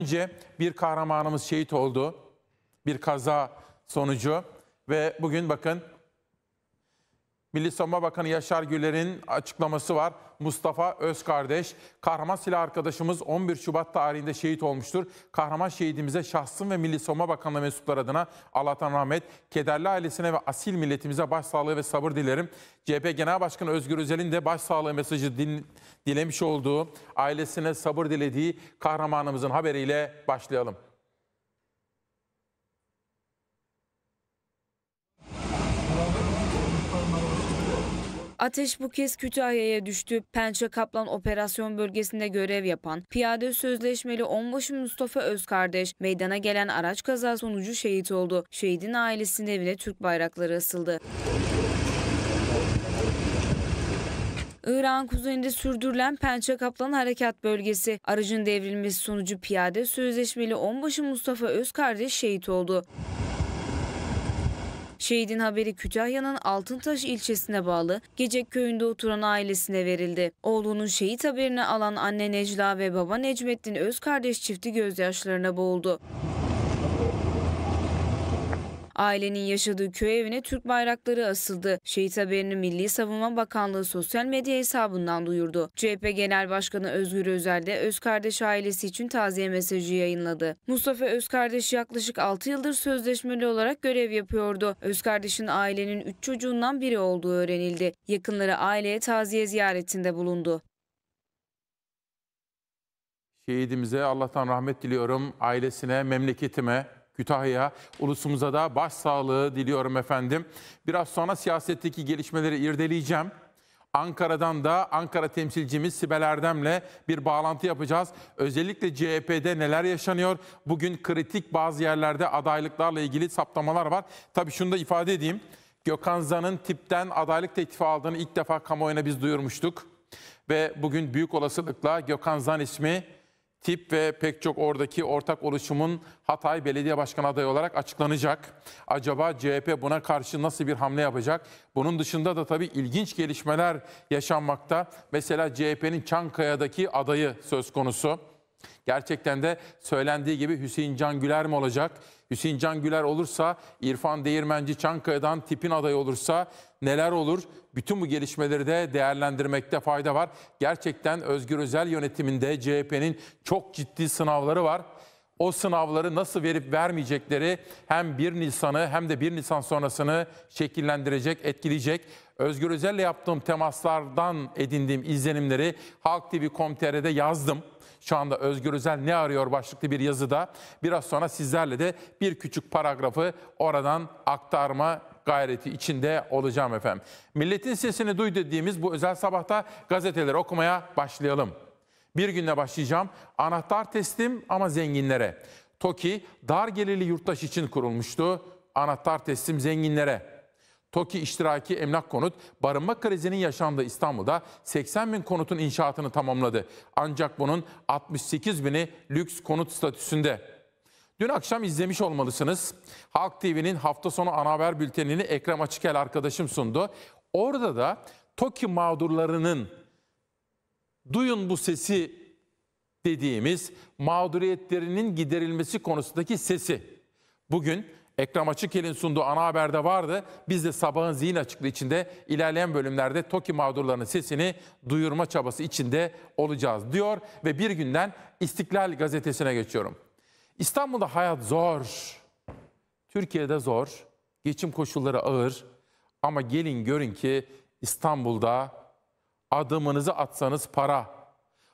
önce bir kahramanımız şehit oldu. Bir kaza sonucu ve bugün bakın Milli Savunma Bakanı Yaşar Güler'in açıklaması var. Mustafa Özkardeş, kahraman silah arkadaşımız 11 Şubat tarihinde şehit olmuştur. Kahraman şehidimize şahsım ve Milli Savunma Bakanlığı mensupları adına Allah'tan rahmet, kederli ailesine ve asil milletimize başsağlığı ve sabır dilerim. CHP Genel Başkanı Özgür Özel'in de başsağlığı mesajı din, dilemiş olduğu, ailesine sabır dilediği kahramanımızın haberiyle başlayalım. Ateş bu kez Kütahya'ya düştü. Pençe Kaplan operasyon bölgesinde görev yapan piyade sözleşmeli onbaşı Mustafa Özkardeş meydana gelen araç kaza sonucu şehit oldu. Şehidin ailesinin evine Türk bayrakları asıldı. İran kuzeyinde sürdürülen Pençe Kaplan Harekat Bölgesi aracın devrilmesi sonucu piyade sözleşmeli onbaşı Mustafa Özkardeş şehit oldu. Şehidin haberi Kütahya'nın Altıntaş ilçesine bağlı Gecek köyünde oturan ailesine verildi. Oğlunun şehit haberini alan anne Necla ve baba Necmettin öz kardeş çifti gözyaşlarına boğuldu. Ailenin yaşadığı köy evine Türk bayrakları asıldı. Şehit haberini Milli Savunma Bakanlığı sosyal medya hesabından duyurdu. CHP Genel Başkanı Özgür Özel de Özkardeş ailesi için taziye mesajı yayınladı. Mustafa Özkardeş yaklaşık 6 yıldır sözleşmeli olarak görev yapıyordu. Özkardeş'in ailenin 3 çocuğundan biri olduğu öğrenildi. Yakınları aileye taziye ziyaretinde bulundu. Şehidimize Allah'tan rahmet diliyorum. Ailesine, memleketime, Kütahya, ulusumuza da başsağlığı diliyorum efendim. Biraz sonra siyasetteki gelişmeleri irdeleyeceğim. Ankara'dan da Ankara temsilcimiz Sibel Erdem'le bir bağlantı yapacağız. Özellikle CHP'de neler yaşanıyor? Bugün kritik bazı yerlerde adaylıklarla ilgili saptamalar var. Tabii şunu da ifade edeyim. Gökhan Zan'ın tipten adaylık teklifi aldığını ilk defa kamuoyuna biz duyurmuştuk. Ve bugün büyük olasılıkla Gökhan Zan ismi tip ve pek çok oradaki ortak oluşumun Hatay Belediye Başkanı adayı olarak açıklanacak. Acaba CHP buna karşı nasıl bir hamle yapacak? Bunun dışında da tabii ilginç gelişmeler yaşanmakta. Mesela CHP'nin Çankaya'daki adayı söz konusu. Gerçekten de söylendiği gibi Hüseyin Can Güler mi olacak? Hüseyin Can Güler olursa, İrfan Değirmenci Çankaya'dan tipin adayı olursa neler olur? Bütün bu gelişmeleri de değerlendirmekte fayda var. Gerçekten Özgür Özel yönetiminde CHP'nin çok ciddi sınavları var. O sınavları nasıl verip vermeyecekleri hem 1 Nisan'ı hem de 1 Nisan sonrasını şekillendirecek, etkileyecek. Özgür Özel'le yaptığım temaslardan edindiğim izlenimleri Halk TV.com.tr'de yazdım. Şu anda Özgür Özel ne arıyor başlıklı bir yazıda. Biraz sonra sizlerle de bir küçük paragrafı oradan aktarma gayreti içinde olacağım efendim. Milletin sesini duy dediğimiz bu özel sabahta gazeteleri okumaya başlayalım. Bir günle başlayacağım. Anahtar teslim ama zenginlere. TOKİ dar gelirli yurttaş için kurulmuştu. Anahtar teslim zenginlere. TOKİ iştiraki emlak konut barınma krizinin yaşandığı İstanbul'da 80 bin konutun inşaatını tamamladı. Ancak bunun 68 bini lüks konut statüsünde. Dün akşam izlemiş olmalısınız. Halk TV'nin hafta sonu ana haber bültenini Ekrem Açıkel arkadaşım sundu. Orada da TOKİ mağdurlarının duyun bu sesi dediğimiz mağduriyetlerinin giderilmesi konusundaki sesi. Bugün Ekrem Açıkel'in sunduğu ana haberde vardı. Biz de sabahın zihin açıklığı içinde ilerleyen bölümlerde TOKİ mağdurlarının sesini duyurma çabası içinde olacağız diyor. Ve bir günden İstiklal gazetesine geçiyorum. İstanbul'da hayat zor, Türkiye'de zor, geçim koşulları ağır ama gelin görün ki İstanbul'da adımınızı atsanız para,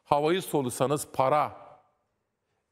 havayı solusanız para.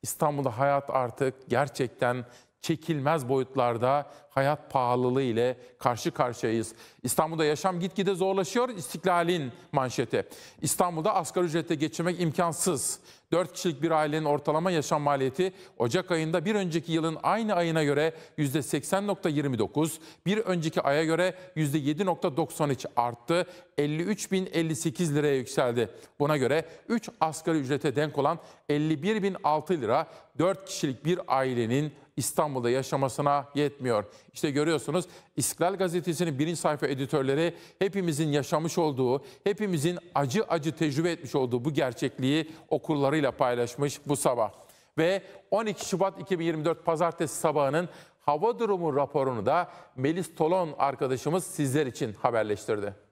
İstanbul'da hayat artık gerçekten çekilmez boyutlarda hayat pahalılığı ile karşı karşıyayız. İstanbul'da yaşam gitgide zorlaşıyor. İstiklalin manşeti. İstanbul'da asgari ücretle geçirmek imkansız. 4 kişilik bir ailenin ortalama yaşam maliyeti Ocak ayında bir önceki yılın aynı ayına göre %80.29, bir önceki aya göre %7.93 arttı. 53.058 liraya yükseldi. Buna göre 3 asgari ücrete denk olan 51.006 lira 4 kişilik bir ailenin İstanbul'da yaşamasına yetmiyor. İşte görüyorsunuz İstiklal Gazetesi'nin birinci sayfa editörleri hepimizin yaşamış olduğu, hepimizin acı acı tecrübe etmiş olduğu bu gerçekliği okurlarıyla paylaşmış bu sabah. ve 12 Şubat 2024 Pazartesi sabahının hava durumu raporunu da Melis Tolon arkadaşımız sizler için haberleştirdi.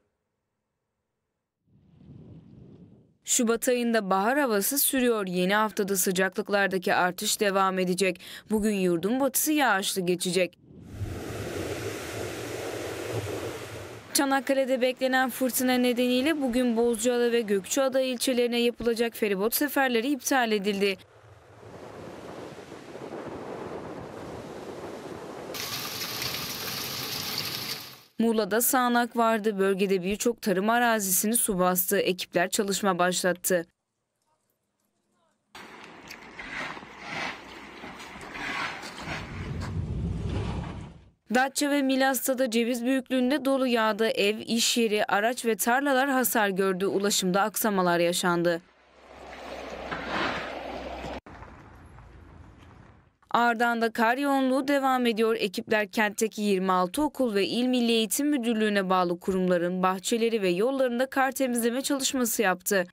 Şubat ayında bahar havası sürüyor. Yeni haftada sıcaklıklardaki artış devam edecek. Bugün yurdun batısı yağışlı geçecek. Çanakkale'de beklenen fırtına nedeniyle bugün Bozcaada ve Gökçeada ilçelerine yapılacak feribot seferleri iptal edildi. Muğla'da sağanak vardı. Bölgede birçok tarım arazisini su bastı. Ekipler çalışma başlattı. Datça ve Milas'ta da ceviz büyüklüğünde dolu yağdı. Ev, iş yeri, araç ve tarlalar hasar gördü. Ulaşımda aksamalar yaşandı. Ardahan'da kar yoğunluğu devam ediyor. Ekipler kentteki 26 okul ve İl Milli Eğitim Müdürlüğü'ne bağlı kurumların bahçeleri ve yollarında kar temizleme çalışması yaptı.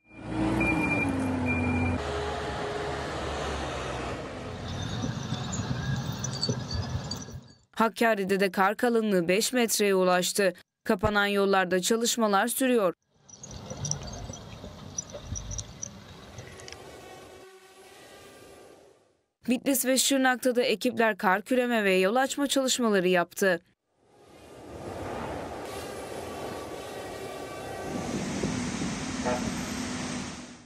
Hakkari'de de kar kalınlığı 5 metreye ulaştı. Kapanan yollarda çalışmalar sürüyor. Bitlis ve Şırnak'ta da ekipler kar küreme ve yol açma çalışmaları yaptı.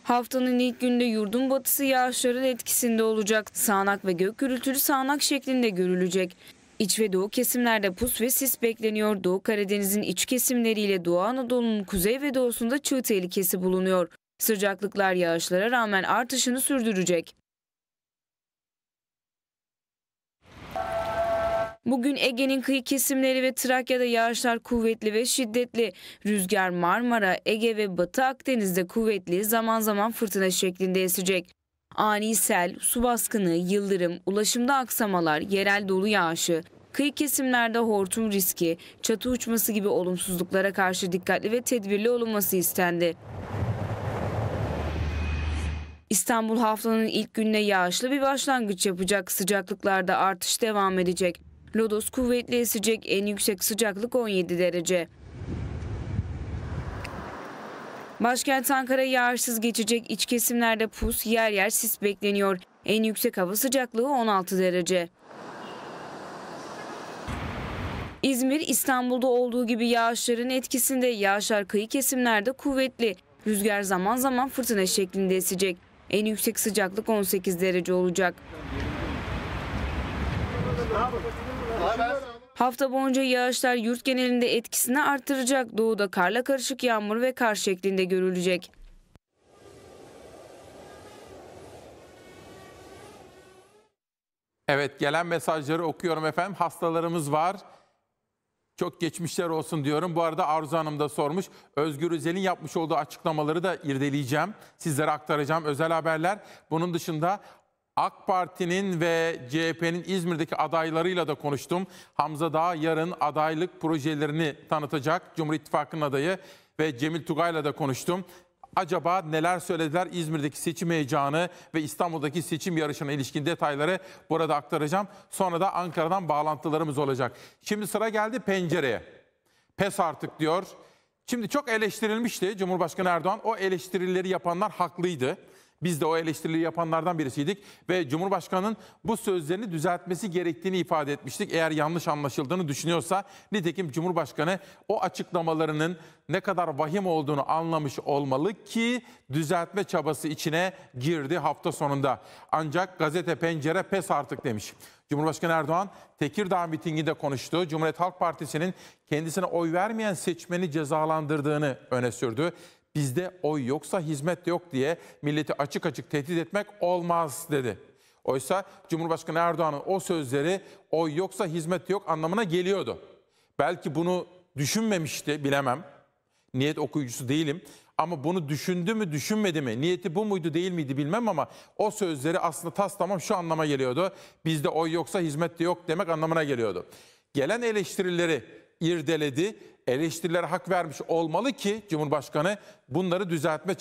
Haftanın ilk günde yurdun batısı yağışların etkisinde olacak. Sağanak ve gök gürültülü sağanak şeklinde görülecek. İç ve doğu kesimlerde pus ve sis bekleniyor. Doğu Karadeniz'in iç kesimleriyle Doğu Anadolu'nun kuzey ve doğusunda çığ tehlikesi bulunuyor. Sıcaklıklar yağışlara rağmen artışını sürdürecek. Bugün Ege'nin kıyı kesimleri ve Trakya'da yağışlar kuvvetli ve şiddetli. Rüzgar Marmara, Ege ve Batı Akdeniz'de kuvvetli zaman zaman fırtına şeklinde esecek. Ani sel, su baskını, yıldırım, ulaşımda aksamalar, yerel dolu yağışı, kıyı kesimlerde hortum riski, çatı uçması gibi olumsuzluklara karşı dikkatli ve tedbirli olunması istendi. İstanbul haftanın ilk gününe yağışlı bir başlangıç yapacak. Sıcaklıklarda artış devam edecek. Lodos kuvvetli esecek. En yüksek sıcaklık 17 derece. Başkent Ankara yağışsız geçecek. İç kesimlerde pus, yer yer sis bekleniyor. En yüksek hava sıcaklığı 16 derece. İzmir, İstanbul'da olduğu gibi yağışların etkisinde yağışlar kıyı kesimlerde kuvvetli. Rüzgar zaman zaman fırtına şeklinde esecek. En yüksek sıcaklık 18 derece olacak. Hafta boyunca yağışlar yurt genelinde etkisini artıracak. Doğuda karla karışık yağmur ve kar şeklinde görülecek. Evet gelen mesajları okuyorum efendim. Hastalarımız var. Çok geçmişler olsun diyorum. Bu arada Arzu Hanım da sormuş. Özgür Özel'in yapmış olduğu açıklamaları da irdeleyeceğim. Sizlere aktaracağım özel haberler. Bunun dışında AK Parti'nin ve CHP'nin İzmir'deki adaylarıyla da konuştum. Hamza Dağ yarın adaylık projelerini tanıtacak. Cumhur İttifakı'nın adayı ve Cemil Tugay'la da konuştum. Acaba neler söylediler İzmir'deki seçim heyecanı ve İstanbul'daki seçim yarışına ilişkin detayları burada aktaracağım. Sonra da Ankara'dan bağlantılarımız olacak. Şimdi sıra geldi pencereye. Pes artık diyor. Şimdi çok eleştirilmişti Cumhurbaşkanı Erdoğan. O eleştirileri yapanlar haklıydı. Biz de o eleştirileri yapanlardan birisiydik ve Cumhurbaşkanı'nın bu sözlerini düzeltmesi gerektiğini ifade etmiştik. Eğer yanlış anlaşıldığını düşünüyorsa nitekim Cumhurbaşkanı o açıklamalarının ne kadar vahim olduğunu anlamış olmalı ki düzeltme çabası içine girdi hafta sonunda. Ancak gazete pencere pes artık demiş. Cumhurbaşkanı Erdoğan Tekirdağ mitinginde konuştu. Cumhuriyet Halk Partisi'nin kendisine oy vermeyen seçmeni cezalandırdığını öne sürdü bizde oy yoksa hizmet yok diye milleti açık açık tehdit etmek olmaz dedi. Oysa Cumhurbaşkanı Erdoğan'ın o sözleri oy yoksa hizmet yok anlamına geliyordu. Belki bunu düşünmemişti bilemem. Niyet okuyucusu değilim. Ama bunu düşündü mü düşünmedi mi? Niyeti bu muydu değil miydi bilmem ama o sözleri aslında tas tamam şu anlama geliyordu. Bizde oy yoksa hizmet de yok demek anlamına geliyordu. Gelen eleştirileri irdeledi. Eleştirilere hak vermiş olmalı ki Cumhurbaşkanı bunları düzeltme